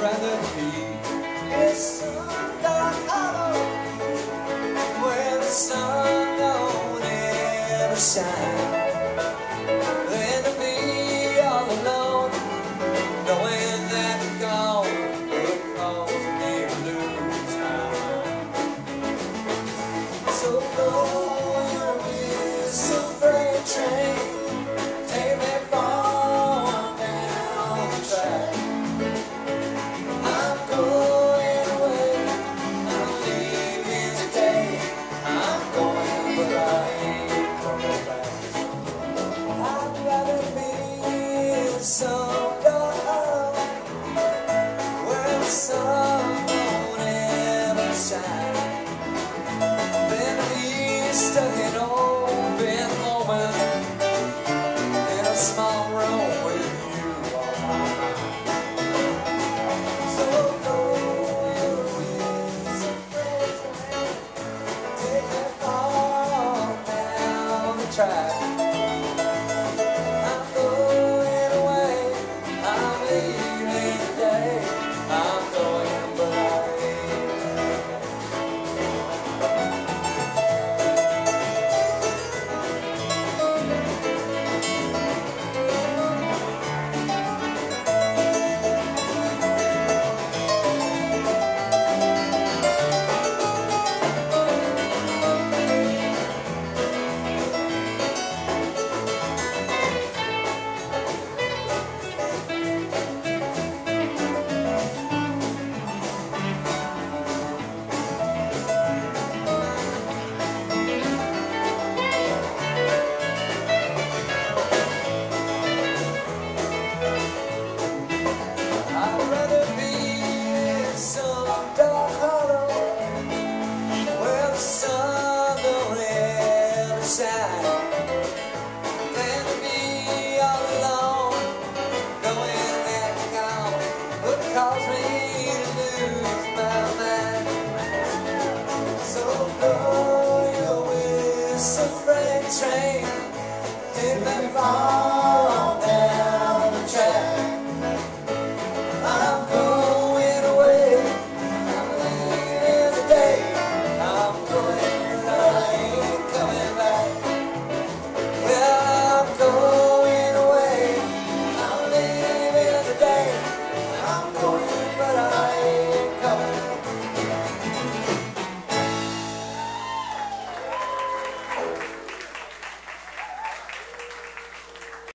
rather be It's sun down hollow Where the sun don't ever shine. Blow your whistle,